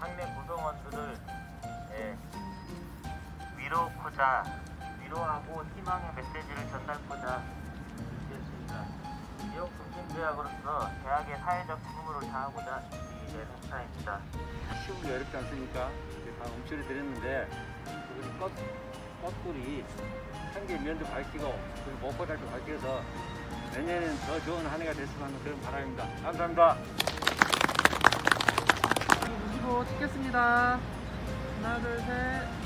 학내 구성원들을 예, 위로코자 위로하고 희망의 메시지를 전달코자 이겼습니다. 지역 중심대학으로서 대학의 사회적 책무를 다하고자 준비된 행사입니다. 시험도 어렵지 않습니까? 다 움츠려 드렸는데 우리 꽃, 꽃들이 한개 면도 밝히고 그리고 목포달도 밝혀서 내년에는 더 좋은 한 해가 됐으면 하는 그런 바람입니다. 감사합니다. 찍겠습니다. 하나, 둘, 셋.